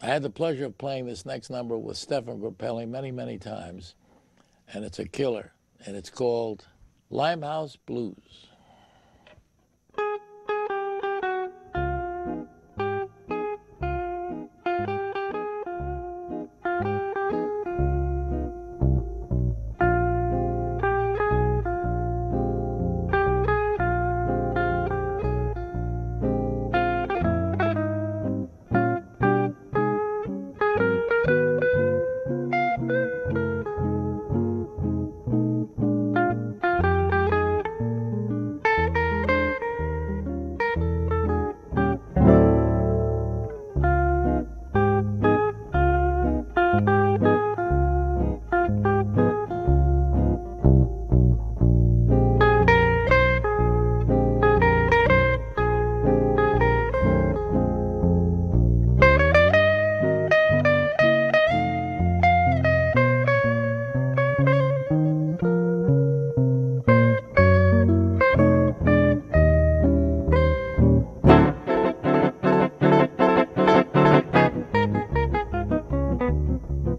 I had the pleasure of playing this next number with Stéphane Grappelli many, many times, and it's a killer, and it's called Limehouse Blues.